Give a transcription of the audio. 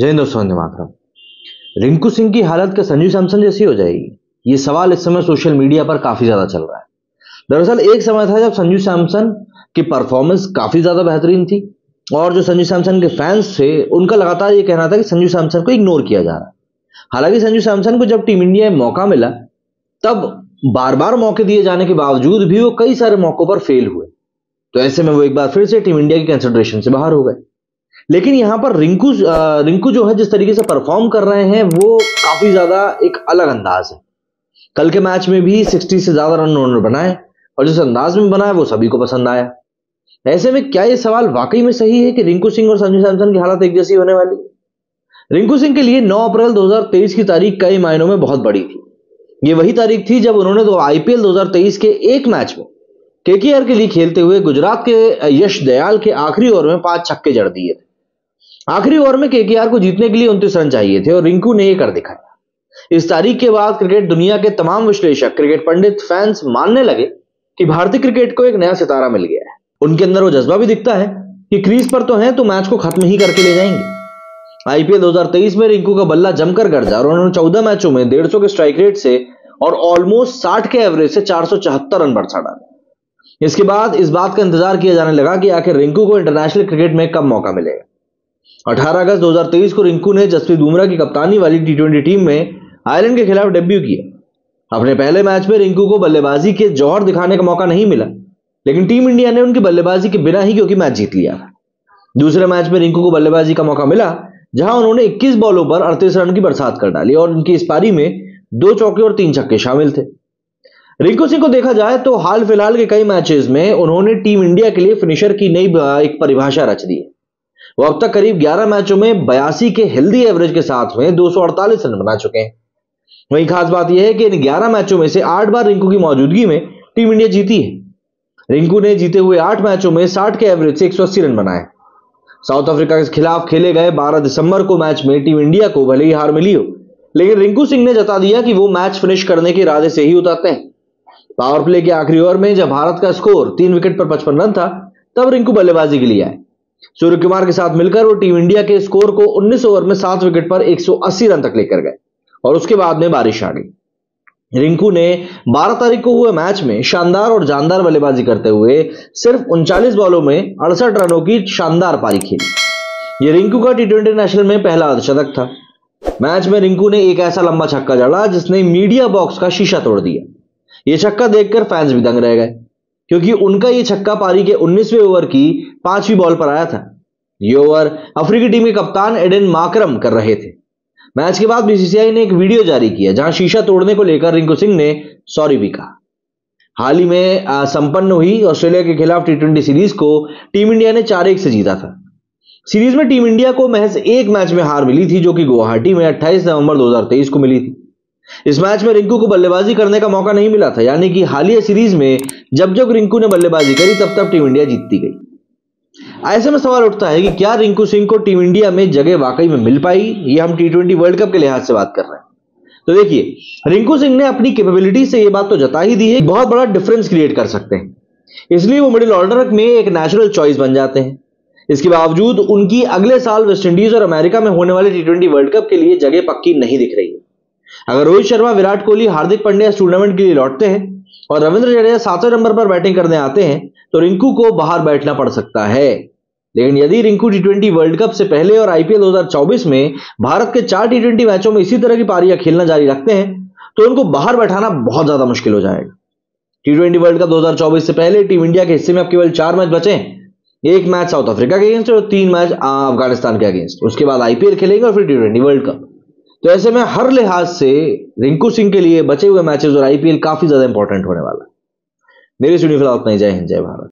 जय दोस्तों वंदे रिंकू सिंह की हालत क्या संजू सैमसन जैसी हो जाएगी। ये सवाल इस समय सोशल मीडिया पर काफ़ी ज़्यादा चल रहा है। दरअसल एक समय था जब संजू सैमसन की परफॉर्मेंस काफ़ी ज़्यादा बेहतरीन थी और जो संजू सैमसन के फैंस थे, उनका लगातार ये कहना था कि संजू सैमसन को इग्नोर किया जा रहा है। हालाँकि संजू सैमसन को जब टीम इंडिया में मौका मिला, तब बार बार मौके दिए जाने के बावजूद भी वो कई सारे मौकों पर फेल हुए। तो ऐसे में वो एक बार फिर से टीम इंडिया की कंसिडरेशन से बाहर हो गए। लेकिन यहाँ पर रिंकू रिंकू जो है, जिस तरीके से परफॉर्म कर रहे हैं, वो काफ़ी ज़्यादा एक अलग अंदाज है। कल के मैच में भी 60 से ज़्यादा रन उन्होंने बनाए, और जिस अंदाज में बनाया वो सभी को पसंद आया। ऐसे में क्या ये सवाल वाकई में सही है कि रिंकू सिंह और संजू सैमसन की हालत एक जैसी होने वाली रिंकू सिंह के लिए 9 अप्रैल 2023 की तारीख कई मायनों में बहुत बड़ी थी। ये वही तारीख थी जब उन्होंने दो आईपीएल 2023 के एक मैच में केकेआर के लिए खेलते हुए गुजरात के यश दयाल के आखिरी ओवर में पाँच छक्के जड़ दिए थे। आखिरी ओवर में केकेआर को जीतने के लिए उनतीस रन चाहिए थे और रिंकू ने यह कर दिखाया। इस तारीख के बाद क्रिकेट दुनिया के तमाम विश्लेषक, क्रिकेट पंडित, फैंस मानने लगे कि भारतीय क्रिकेट को एक नया सितारा मिल गया है। उनके अंदर वो जज्बा भी दिखता है कि क्रीज पर तो है तो मैच को खत्म ही करके ले जाएँगे। आईपीएल 2023 में रिंकू का बल्ला जमकर गरजा और उन्होंने 14 मैचों में 150 के स्ट्राइक रेट से और ऑलमोस्ट 60 के एवरेज से चार सौ चौहत्तर रन बरसा डाले। इसके बाद इस बात का इंतज़ार किया जाने लगा कि आखिर रिंकू को इंटरनेशनल क्रिकेट में कब मौका मिलेगा। 18 अगस्त 2023 को रिंकू ने जसप्रीत बुमराह की कप्तानी वाली टी टीम में आयरलैंड के खिलाफ डेब्यू किया। अपने पहले मैच में रिंकू को बल्लेबाजी के जौहर दिखाने का मौका नहीं मिला, लेकिन टीम इंडिया ने उनकी बल्लेबाजी के बिना ही क्योंकि मैच जीत लिया। दूसरे मैच में रिंकू को बल्लेबाजी का मौका मिला, जहाँ उन्होंने 21 बॉलों पर 38 रन की बरसात कर डाली और उनकी इस पारी में दो चौके और तीन छक्के शामिल थे। रिंकू सिंह को देखा जाए तो हाल फ़िलहाल के कई मैचेस में उन्होंने टीम इंडिया के लिए फिनिशर की नई एक परिभाषा रच दी है। वो अब तक करीब 11 मैचों में बयासी के हेल्दी एवरेज के साथ में 248 रन बना चुके हैं। वहीं खास बात यह है कि इन 11 मैचों में से आठ बार रिंकू की मौजूदगी में टीम इंडिया जीती है। रिंकू ने जीते हुए आठ मैचों में 60 के एवरेज से 180 रन बनाए। साउथ अफ्रीका के खिलाफ खेले गए 12 दिसंबर को मैच में टीम इंडिया को भले ही हार मिली हो, लेकिन रिंकू सिंह ने जता दिया कि वो मैच फिनिश करने के इरादे से ही उतरते हैं। पावर प्ले के आखिरी ओवर में जब भारत का स्कोर तीन विकेट पर पचपन रन था, तब रिंकू बल्लेबाजी के लिए आए। सूर्य कुमार के साथ मिलकर वो टीम इंडिया के स्कोर को 19 ओवर में सात विकेट पर 180 रन तक लेकर गए और उसके बाद में बारिश आ गई। रिंकू ने 12 तारीख को हुए मैच में शानदार और जानदार बल्लेबाजी करते हुए सिर्फ़ उनचालीस बॉलों में अड़सठ रनों की शानदार पारी खेली। ये रिंकू का टी ट्वेंटी नेशनल में पहला अर्धशतक था। मैच में रिंकू ने एक ऐसा लंबा छक्का जड़ा जिसने मीडिया बॉक्स का शीशा तोड़ दिया। यह छक्का देखकर फैंस भी दंग रह गए। क्योंकि उनका यह छक्का पारी के 19वें ओवर की पांचवी बॉल पर आया था। ये ओवर अफ्रीकी टीम के कप्तान एडन माकरम कर रहे थे। मैच के बाद बीसीसीआई ने एक वीडियो जारी किया, जहाँ शीशा तोड़ने को लेकर रिंकू सिंह ने सॉरी भी कहा। हाल ही में संपन्न हुई ऑस्ट्रेलिया के खिलाफ टी सीरीज़ को टीम इंडिया ने चार एक से जीता था। सीरीज़ में टीम इंडिया को महज एक मैच में हार मिली थी, जो कि गुवाहाटी में 28 नवंबर 2023 को मिली थी। इस मैच में रिंकू को बल्लेबाजी करने का मौका नहीं मिला था, यानी कि हालिया सीरीज़ में जब जब रिंकू ने बल्लेबाजी करी, तब तब टीम इंडिया जीतती गई। ऐसे में सवाल उठता है कि क्या रिंकू सिंह को टीम इंडिया में जगह वाकई में मिल पाई? ये हम टी वर्ल्ड कप के लिहाज से बात कर रहे हैं। तो देखिए, रिंकू सिंह ने अपनी कैपेबिलिटी से यह बात तो जता ही दी है बहुत बड़ा डिफरेंस क्रिएट कर सकते हैं। इसलिए वो मिडिल ऑर्डर में एक नेचुरल चॉइस बन जाते हैं। इसके बावजूद उनकी अगले साल वेस्टइंडीज और अमेरिका में होने वाले टी वर्ल्ड कप के लिए जगह पक्की नहीं दिख रही है। अगर रोहित शर्मा, विराट कोहली, हार्दिक पांड्या इस टूर्नामेंट के लिए लौटते हैं और रविंद्र जडेजा सातवें नंबर पर बैटिंग करने आते हैं तो रिंकू को बाहर बैठना पड़ सकता है। लेकिन यदि रिंकू टी वर्ल्ड कप से पहले और आईपीएल 2024 में भारत के चार टी मैचों में इसी तरह की पारियाँ खेलना जारी रखते हैं तो उनको बाहर बैठाना बहुत ज़्यादा मुश्किल हो जाएगा। टी ट्वेंटी वर्ल्ड कप 2024 से पहले टीम इंडिया के हिस्से में अब केवल चार मैच बचे हैं। एक मैच साउथ अफ्रीका के अगेंस्ट और तीन मैच अफ़गानिस्तान के अगेंस्ट उसके बाद आईपीएल खेलेंगे और फिर टी वर्ल्ड कप तो ऐसे में हर लिहाज से रिंकू सिंह के लिए बचे हुए मैचेस और आईपीएल काफ़ी ज़्यादा इंपॉर्टेंट होने वाला है। मेरी सुनी फ़िलहाल उतना ही। जय हिंद, जय भारत।